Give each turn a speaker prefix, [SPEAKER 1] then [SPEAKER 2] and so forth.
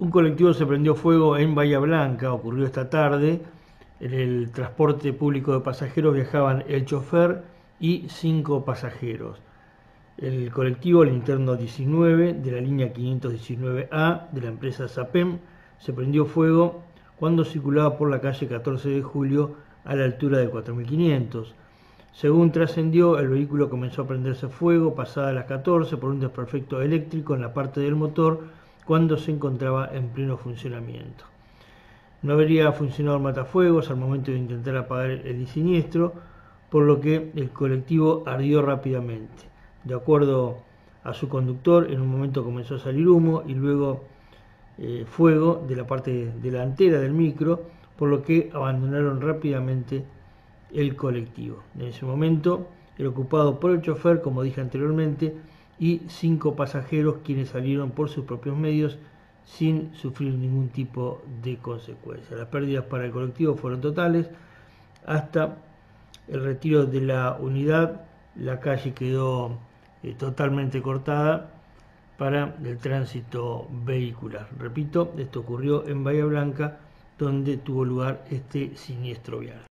[SPEAKER 1] Un colectivo se prendió fuego en Bahía Blanca, ocurrió esta tarde. En el transporte público de pasajeros viajaban el chofer y cinco pasajeros. El colectivo el interno 19 de la línea 519A de la empresa SAPEM se prendió fuego cuando circulaba por la calle 14 de julio a la altura de 4500. Según trascendió, el vehículo comenzó a prenderse fuego pasada las 14 por un desperfecto eléctrico en la parte del motor cuando se encontraba en pleno funcionamiento. No habría funcionado el matafuegos al momento de intentar apagar el siniestro, por lo que el colectivo ardió rápidamente. De acuerdo a su conductor, en un momento comenzó a salir humo y luego eh, fuego de la parte delantera del micro, por lo que abandonaron rápidamente el colectivo. En ese momento, el ocupado por el chofer, como dije anteriormente, y cinco pasajeros quienes salieron por sus propios medios sin sufrir ningún tipo de consecuencia. Las pérdidas para el colectivo fueron totales. Hasta el retiro de la unidad, la calle quedó eh, totalmente cortada para el tránsito vehicular. Repito, esto ocurrió en Bahía Blanca, donde tuvo lugar este siniestro vial.